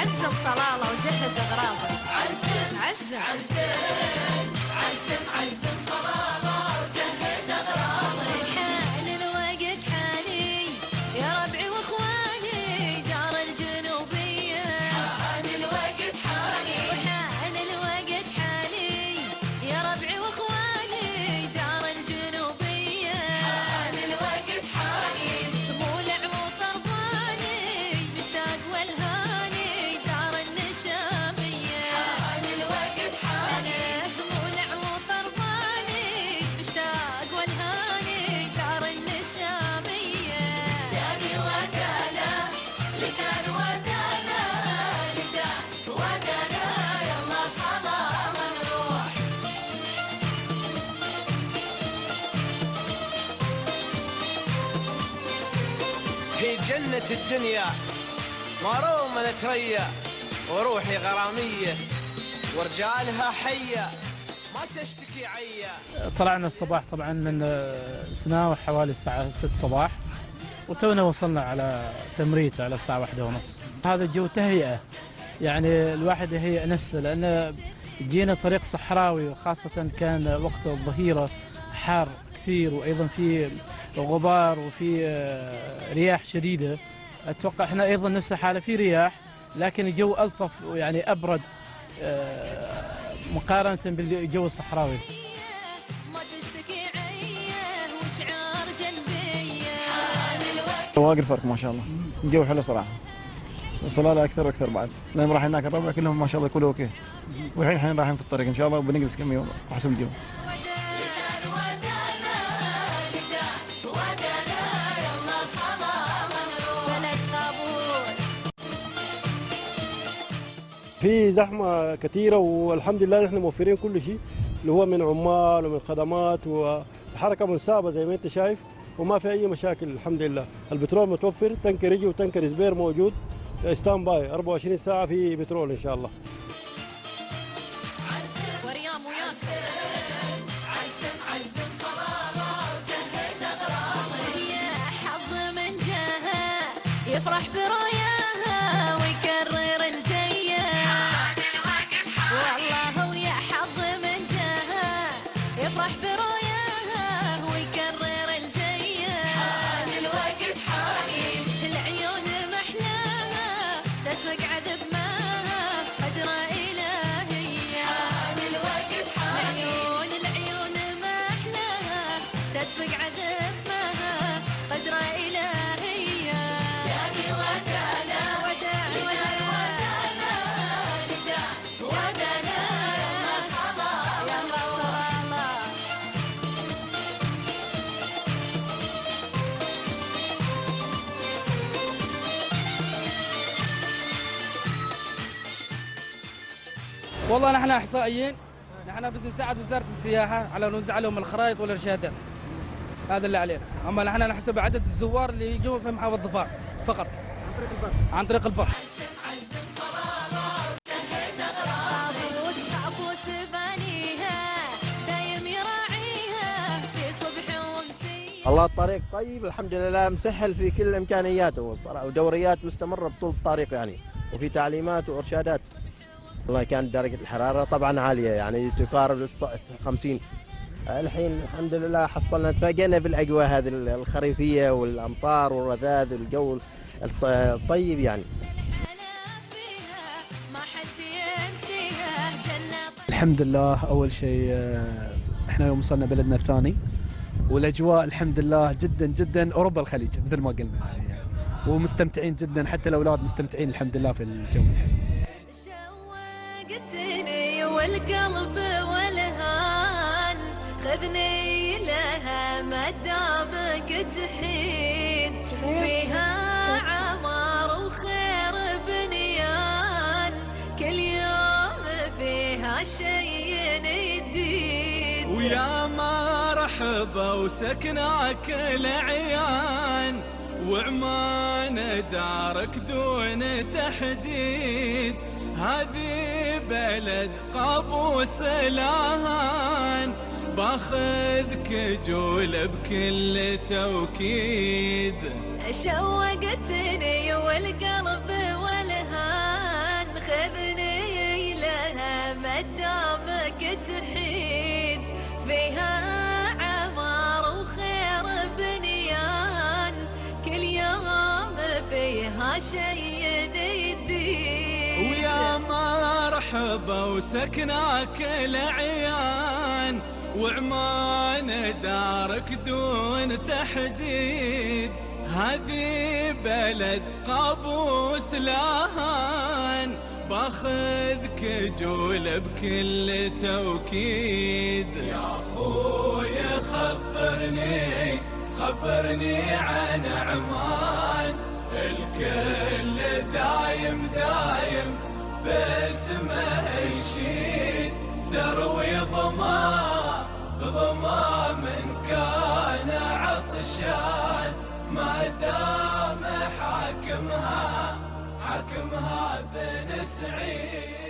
عزم صلالة وجهز أغراضك عزم عزم عزم عزم عزم صلالة هي جنة الدنيا ما روم نتريا وروحي غرامية ورجالها حية ما تشتكي عيا. طلعنا الصباح طبعا من آه، سناوة حوالي الساعة 6 صباح وتونا وصلنا على تمريت على الساعة واحدة ونص. هذا الجو تهيئة يعني الواحد يهيئ نفسه لأن جينا طريق صحراوي وخاصة كان وقت الظهيرة حار كثير وأيضا في غبار وفي آه، رياح شديدة. أتوقع إحنا أيضا نفس الحالة في رياح لكن الجو ألطف ويعني أبرد آه، مقارنة بالجو الصحراوي. واقف فرق ما شاء الله. الجو حلو صراحة. وصلاله أكثر وأكثر بعد. لأن راح هناك الربع كلهم ما شاء الله يقولوا أوكي. والحين إحنا رايحين في الطريق إن شاء الله وبنجلس كم يوم حسب الجو. في زحمة كثيرة والحمد لله نحن موفرين كل شيء اللي هو من عمال ومن خدمات والحركه منسابه زي ما انت شايف وما في أي مشاكل الحمد لله. البترول متوفر تنكر يجي وتنكر سبير موجود. stand by 24 ساعة في بترول إن شاء الله. وريام وياك. يفرح والله نحن أحصائيين نحن بس نساعد وزارة السياحة على نوزع لهم الخرائط والإرشادات. هذا اللي علينا. أما نحن نحسب عدد الزوار اللي يجوا في محافظة ظفار فقط. عن طريق البر. عزم صلالة وجهز أغراض طابوس طابوس بانيها دايم يراعيها في صبح ومسية الله الطريق طيب الحمد لله مسهل في كل إمكانياته. الصراحه ودوريات مستمرة بطول الطريق يعني. وفي تعليمات وإرشادات. والله كانت درجة الحرارة طبعا عالية يعني تقارب الص- 50 الحين الحمد لله حصلنا تفاجئنا بالأجواء هذه الخريفية والأمطار والرذاذ والجو الط- الطيب يعني. الحمد لله أول شيء آه، إحنا يوم وصلنا بلدنا الثاني والأجواء الحمد لله جدا جدا أوروبا الخليج مثل ما قلنا. يعني ومستمتعين جدا حتى الأولاد مستمتعين الحمد لله في الجو الحلو. والقلب والهان خذني لها مدامك تحين فيها عمار وخير بنيان كل يوم فيها شيء جديد ويا مرحبا وسكناك العيان وعمان دارك دون تحديد. هذه بلد قابوس لاهان باخذك جول بكل توكيد. شوقتني والقلب والهان. خذني لها مدامك تحيد. فيها مرحبا وسكناك العيان وعمان دارك دون تحديد. هذه بلد قابوس لاهان باخذك جول بكل توكيد. يا أخوي خبرني خبرني عن عمان. الكل دايم دايم باسمه يشيد. تروي ضما ضما من كان عطشان. ما دام حاكمها حاكمها بن سعيد.